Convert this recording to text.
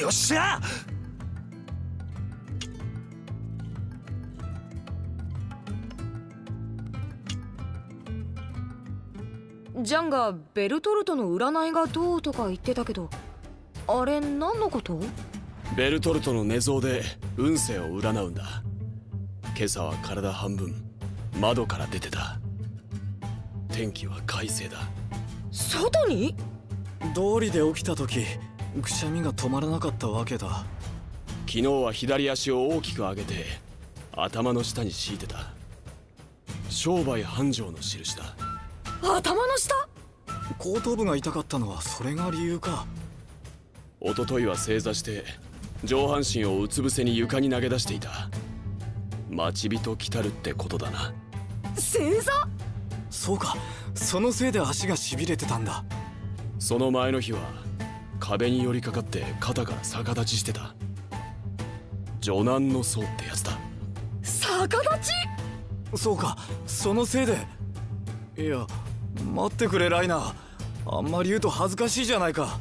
よっしゃ！ジャンがベルトルトの占いがどうとか言ってたけどあれ何のこと？ベルトルトの寝相で運勢を占うんだ。今朝は体半分窓から出てた。天気は快晴だ。外に？道理で起きた時くしゃみが止まらなかったわけだ。昨日は左足を大きく上げて頭の下に敷いてた。商売繁盛の印だ。頭の下？後頭部が痛かったのはそれが理由か。一昨日は正座して上半身をうつ伏せに床に投げ出していた。待ち人来たるってことだな。正座？そうか。そのせいで足がしびれてたんだ。その前の日は壁に寄りかかって肩から逆立ちしてた。女難の層ってやつだ。逆立ち？そうかそのせいで。いや待ってくれライナー。あんまり言うと恥ずかしいじゃないか